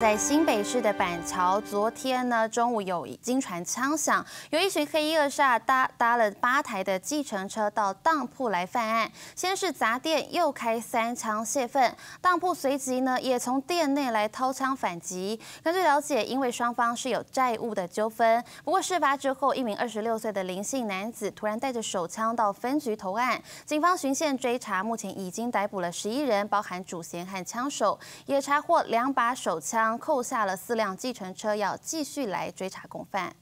在新北市的板桥，昨天呢中午有惊传枪响，有一群黑衣恶煞搭搭了八台的计程车到当铺来犯案，先是砸店，又开三枪泄愤，当铺随即呢也从店内来掏枪反击。根据了解，因为双方是有债务的纠纷，不过事发之后，一名二十六岁的林姓男子突然带着手枪到分局投案，警方循线追查，目前已经逮捕了十一人，包含主嫌和枪手，也查获两把手枪。扣下了四辆计程车，要继续来追查共犯。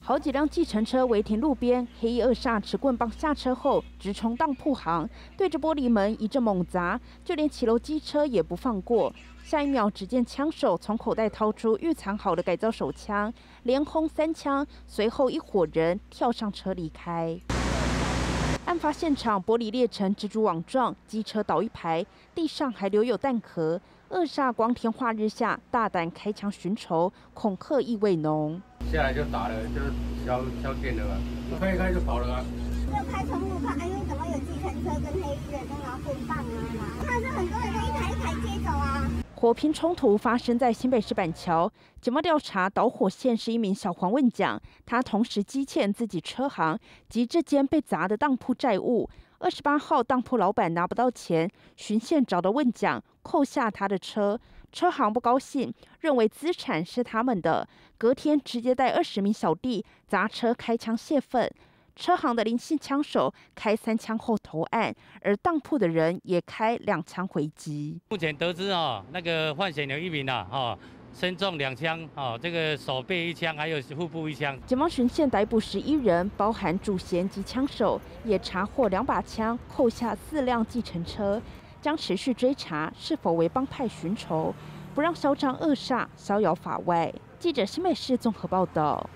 好几辆计程车违停路边，黑衣恶煞持棍棒下车后，直冲当铺行，对着玻璃门一阵猛砸，就连骑楼机车也不放过。下一秒，只见枪手从口袋掏出预藏好的改造手枪，连轰三枪，随后一伙人跳上车离开。案发现场玻璃裂成蜘蛛网状，机车倒一排，地上还留有弹壳。恶煞光天化日下大胆开枪寻仇，恐吓意味浓。下来就打了，就敲敲电了，开一开就跑了啊！就开窗户看，哎呦，怎么有计程车跟黑衣人在拿棍棒啊？看是很多人在一台一台接走啊！火拼冲突发生在新北市板桥，警方调查导火线是一名小黄问讲，他同时积欠自己车行及这间被砸的当铺债务。二十八号当铺老板拿不到钱，巡线找到问讲，扣下他的车，车行不高兴，认为资产是他们的，隔天直接带二十名小弟砸车开枪泄愤。车行的林姓枪手开三枪后投案，而当铺的人也开两枪回击。目前得知哦，那个换险有一名呐，哦，身中两枪，哦，这个手背一枪，还有腹部一枪。警方巡线逮捕十一人，包含主嫌及枪手，也查获两把枪，扣下四辆计程车，将持续追查是否为帮派寻仇，不让嚣张恶煞逍遥法外。记者新美市综合报道。